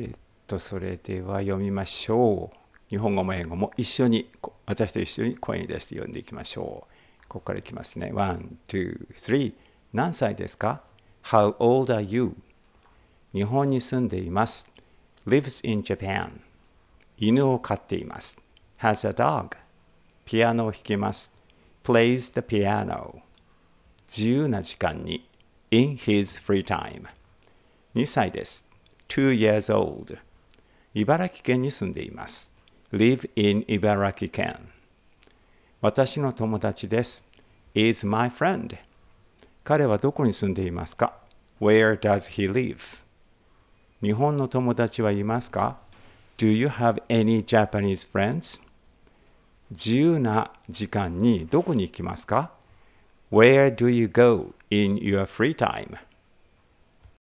えっとそれでは読みましょう。日本語も英語も一緒に私と一緒に声に出して読んでいきましょう。ここからいきますね。One, two, three. 何歳ですか ?How old are you? 日本に住んでいます。Lives in Japan. 犬を飼っています。Has a dog. ピアノを弾きます。Plays the piano. 自由な時間に。In his free time. 2歳です。Two years old. 茨城県に住んでいます。Live in 茨城県。私の友達です。Is my friend. 彼はどこに住んでいますか ?Where does he live? 日本の友達はいますか ?Do you have any Japanese friends? 自由な時間にどこに行きますか ?Where do you go in your free time?